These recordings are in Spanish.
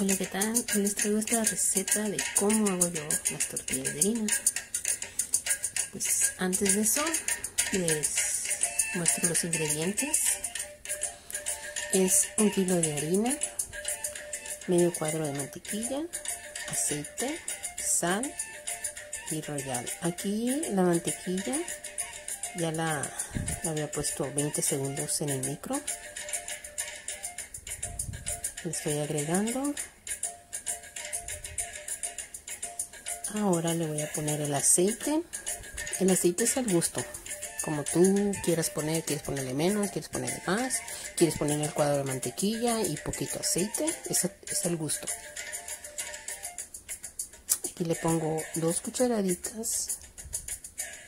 Hola, ¿qué tal? Les traigo esta receta de cómo hago yo las tortillas de harina. Pues antes de eso, les muestro los ingredientes. Es un kilo de harina, medio cuadro de mantequilla, aceite, sal y royal. Aquí la mantequilla ya la, la había puesto 20 segundos en el micro le estoy agregando. Ahora le voy a poner el aceite. El aceite es al gusto. Como tú quieras poner quieres ponerle menos quieres ponerle más quieres poner el cuadro de mantequilla y poquito aceite es, es al gusto. Aquí le pongo dos cucharaditas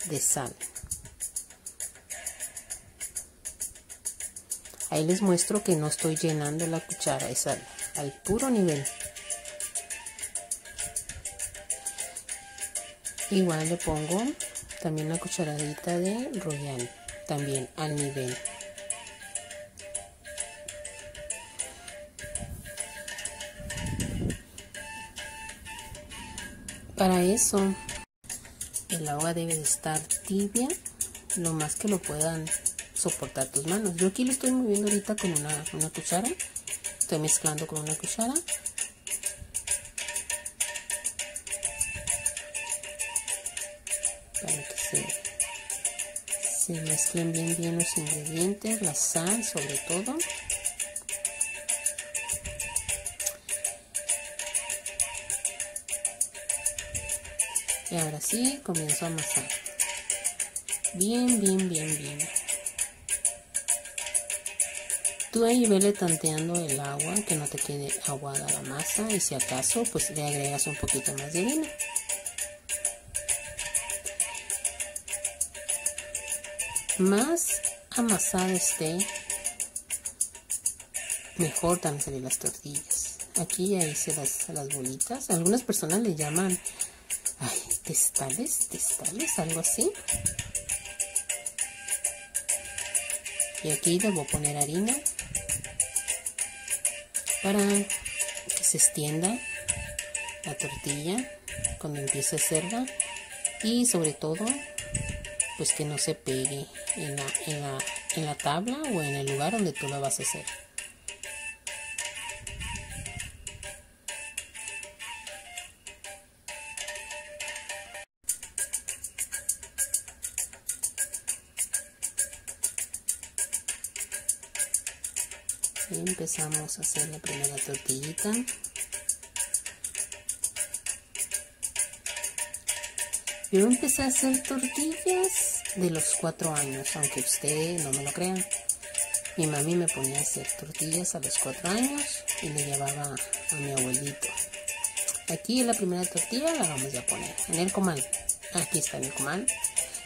de sal Ahí les muestro que no estoy llenando la cuchara, es al, puro nivel. Igual le pongo también una cucharadita de royal, también al nivel. Para eso el agua debe de estar tibia, lo más que lo puedan soportar tus manos. Yo aquí lo estoy moviendo ahorita con una, cuchara. Estoy mezclando con una cuchara. Para que se, se mezclen bien bien los ingredientes, la sal sobre todo. Y ahora sí, comienzo a amasar. Bien, bien, bien, bien. Tú ahí vele tanteando el agua, que no te quede aguada la masa y si acaso pues le agregas un poquito más de harina. Más amasada esté, mejor también salen las tortillas. Aquí ya hice las, las bolitas. Algunas personas le llaman, ay, testales, testales, algo así. Y aquí debo poner harina para que se extienda la tortilla cuando empiece a hacerla y sobre todo pues que no se pegue en la, en la, en la tabla o en el lugar donde tú la vas a hacer. Empezamos a hacer la primera tortillita. Yo empecé a hacer tortillas de los cuatro años aunque usted no me lo crea. Mi mami me ponía a hacer tortillas a los cuatro años y le llevaba a mi abuelito. Aquí la primera tortilla la vamos a poner en el comal. Aquí está el comal.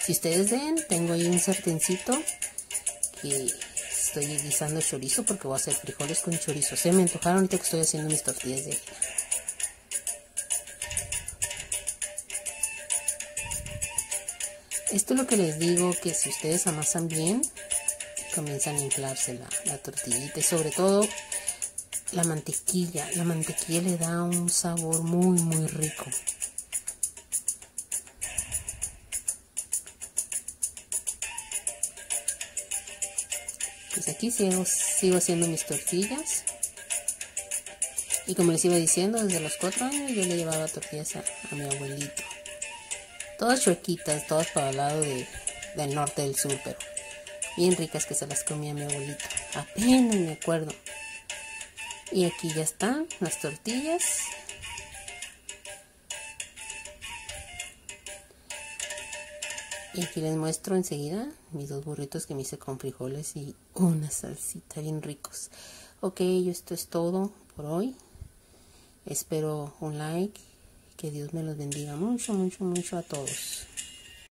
Si ustedes ven tengo ahí un sartencito que estoy guisando chorizo porque voy a hacer frijoles con chorizo. Se me antojaron ahorita que estoy haciendo mis tortillas de. Esto es lo que les digo, que si ustedes amasan bien, comienzan a inflarse la, la tortillita y sobre todo la mantequilla. La mantequilla le da un sabor muy muy rico. Pues aquí sigo, haciendo mis tortillas. Y como les iba diciendo desde los cuatro años yo le llevaba tortillas a, mi abuelito. Todas chuequitas todas para el lado del norte del sur pero bien ricas que se las comía mi abuelito. Apenas me acuerdo. Y aquí ya están las tortillas Y aquí les muestro enseguida mis dos burritos que me hice con frijoles y una salsita bien ricos. Ok, esto es todo por hoy. Espero un like. Que Dios me los bendiga mucho, mucho, mucho a todos.